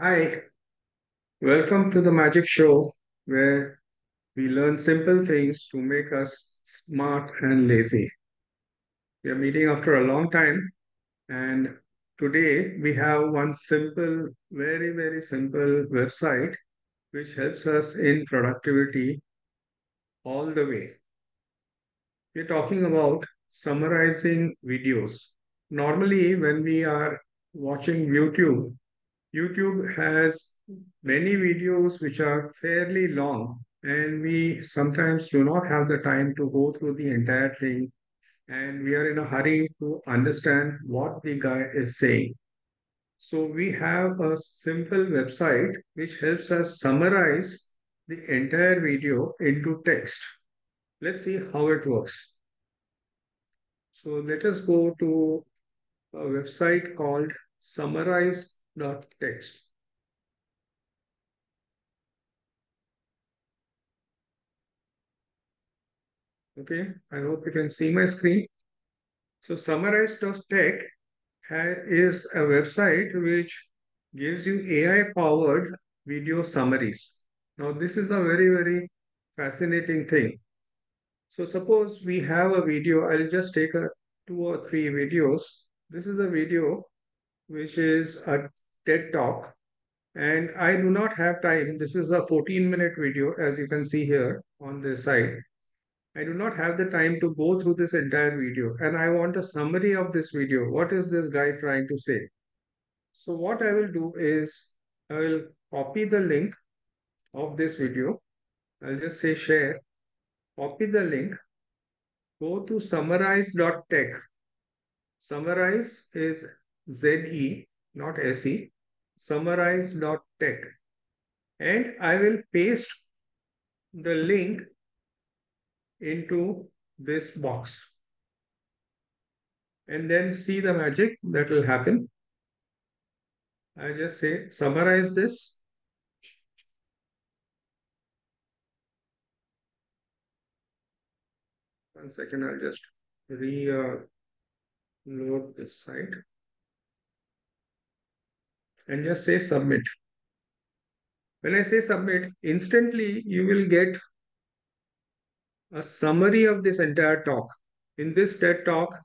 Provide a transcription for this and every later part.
Hi, welcome to the Magic Show, where we learn simple things to make us smart and lazy. We are meeting after a long time, and today we have one simple, very, very simple website which helps us in productivity all the way. We're talking about summarizing videos. Normally, when we are watching YouTube, YouTube has many videos which are fairly long, and we sometimes do not have the time to go through the entire thing, and we are in a hurry to understand what the guy is saying. So, we have a simple website which helps us summarize the entire video into text. Let's see how it works. So, let us go to a website called summarize.tech. Okay, I hope you can see my screen. So summarize.tech is a website which gives you AI powered video summaries. Now, this is a very, very fascinating thing. So suppose we have a video, I'll just take a two or three videos. This is a video which is a TED talk and I do not have time. This is a 14 minute video as you can see here on the side. I do not have the time to go through this entire video and I want a summary of this video. What is this guy trying to say? So what I will do is I will copy the link of this video. I'll just say share, copy the link, go to summarize.tech. Summarize is Z-E, not S-E, summarize.tech. And I will paste the link into this box. And then see the magic that will happen. I just say summarize this. One second, I'll just re-load uh, this site and just say submit. When I say submit, instantly you will get a summary of this entire talk. In this TED talk,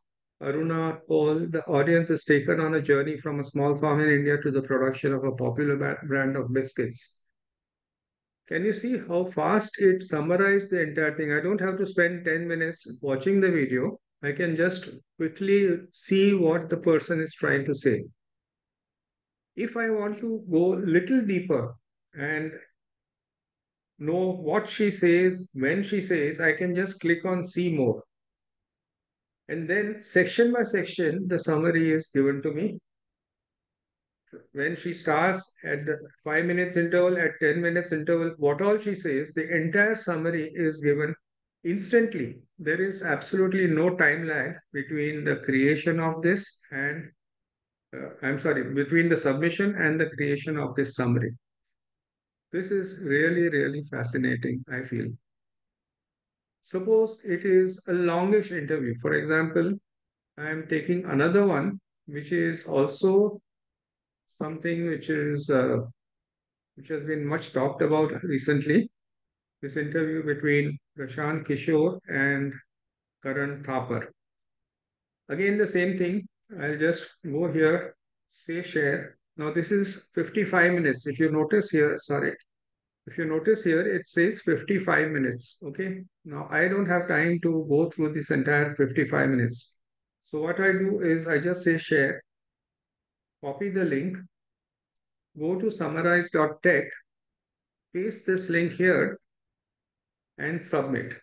Aruna Paul, the audience is taken on a journey from a small farm in India to the production of a popular brand of biscuits. Can you see how fast it summarized the entire thing? I don't have to spend 10 minutes watching the video. I can just quickly see what the person is trying to say. If I want to go little deeper and know what she says, when she says, I can just click on see more. And then section by section, the summary is given to me. When she starts at the five minutes interval, at 10 minutes interval, what all she says, the entire summary is given instantly. There is absolutely no time lag between the creation of this and, uh, I'm sorry, between the submission and the creation of this summary. This is really, really fascinating, I feel. Suppose it is a longish interview. For example, I am taking another one, which is also something which is uh, which has been much talked about recently. This interview between Prashant Kishore and Karan Thapar. Again, the same thing. I'll just go here, say share. Now this is 55 minutes. If you notice here, sorry, if you notice here, it says 55 minutes. Okay. Now I don't have time to go through this entire 55 minutes. So what I do is I just say share, copy the link, go to summarize.tech, paste this link here and submit.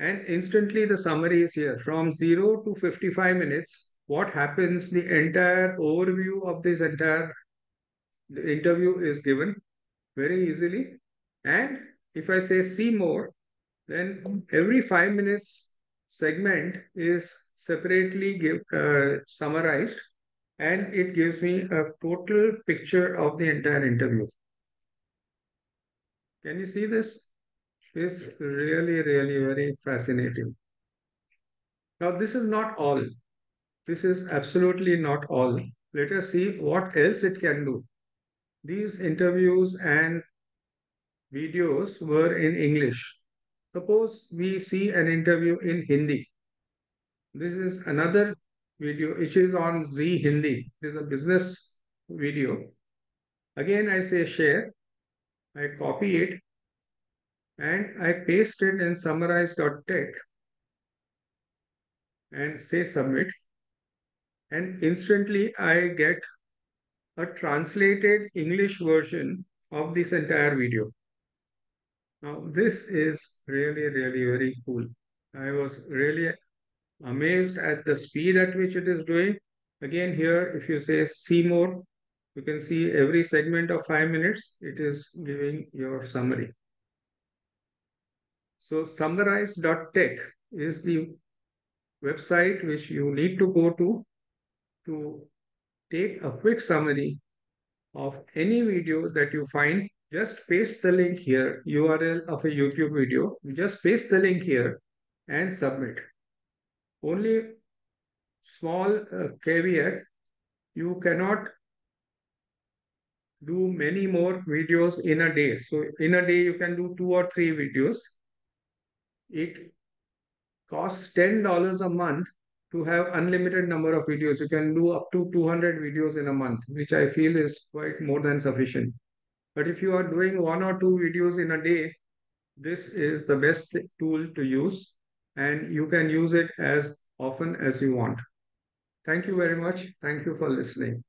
And instantly the summary is here from 0 to 55 minutes. What happens, the entire overview of this entire interview is given very easily. And if I say see more, then every five minutes segment is separately give, uh, summarized and it gives me a total picture of the entire interview. Can you see this? It's really, really very fascinating. Now, this is not all. This is absolutely not all. let us see what else it can do. These interviews and videos were in English. Suppose we see an interview in Hindi. This is another video which is on Zee Hindi. It is a business video. Again, I say share. I copy it and I paste it in summarize.tech and say submit. And instantly I get a translated English version of this entire video. Now, this is really, really very cool. I was really amazed at the speed at which it is doing. Again, here, if you say see more, you can see every segment of five minutes, it is giving your summary. So summarize.tech is the website which you need to go to to take a quick summary of any video that you find just paste the link here, URL of a YouTube video. Just paste the link here and submit. Only small uh, caveat, you cannot do many more videos in a day. So in a day, you can do two or three videos. It costs $10 a month to have unlimited number of videos. You can do up to 200 videos in a month, which I feel is quite more than sufficient. But if you are doing one or two videos in a day, this is the best tool to use and you can use it as often as you want. Thank you very much. Thank you for listening.